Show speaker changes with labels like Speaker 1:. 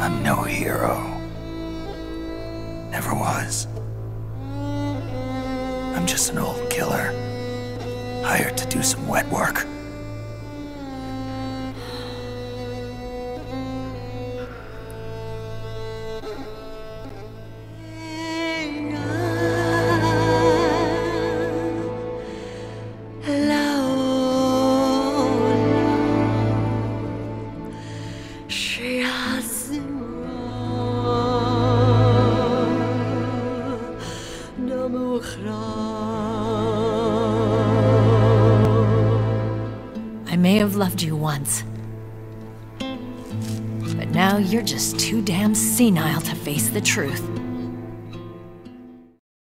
Speaker 1: I'm no hero. Never was. I'm just an old killer, hired to do some wet work.
Speaker 2: She has I may have loved you once. But now you're just too damn senile to face the truth.